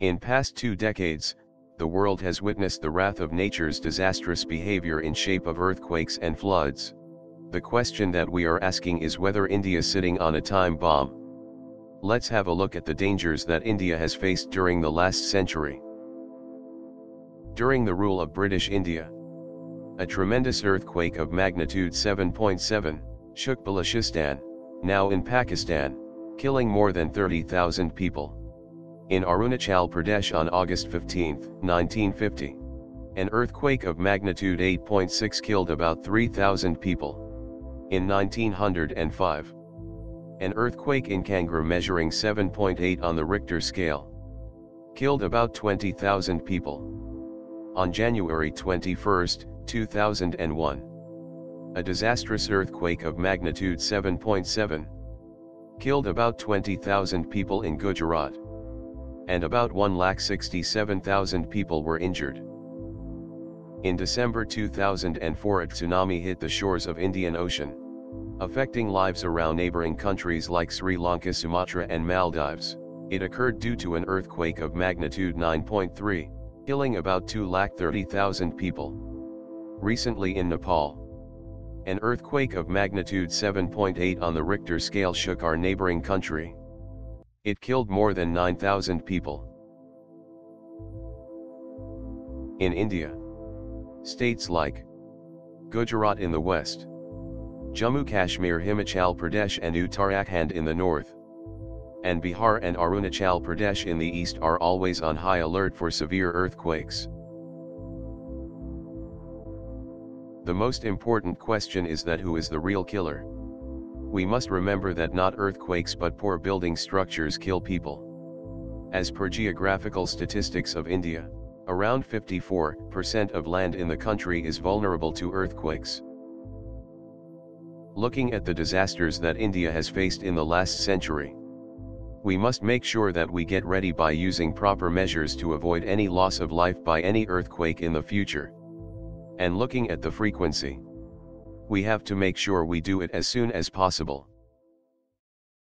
In past two decades, the world has witnessed the wrath of nature's disastrous behavior in shape of earthquakes and floods. The question that we are asking is whether India sitting on a time bomb. Let's have a look at the dangers that India has faced during the last century. During the rule of British India, a tremendous earthquake of magnitude 7.7 shook Balochistan, now in Pakistan, killing more than 30,000 people in Arunachal Pradesh on August 15, 1950. An earthquake of magnitude 8.6 killed about 3,000 people. In 1905. An earthquake in Kangra measuring 7.8 on the Richter scale. Killed about 20,000 people. On January 21, 2001. A disastrous earthquake of magnitude 7.7. Killed about 20,000 people in Gujarat and about 1,67,000 people were injured. In December 2004 a tsunami hit the shores of Indian Ocean, affecting lives around neighboring countries like Sri Lanka Sumatra and Maldives. It occurred due to an earthquake of magnitude 9.3, killing about 2,30,000 people. Recently in Nepal, an earthquake of magnitude 7.8 on the Richter scale shook our neighboring country. It killed more than 9,000 people. In India, states like Gujarat in the west, Jammu Kashmir Himachal Pradesh and Uttarakhand in the north, and Bihar and Arunachal Pradesh in the east are always on high alert for severe earthquakes. The most important question is that who is the real killer? We must remember that not earthquakes but poor building structures kill people. As per geographical statistics of India, around 54% of land in the country is vulnerable to earthquakes. Looking at the disasters that India has faced in the last century, we must make sure that we get ready by using proper measures to avoid any loss of life by any earthquake in the future. And looking at the frequency we have to make sure we do it as soon as possible.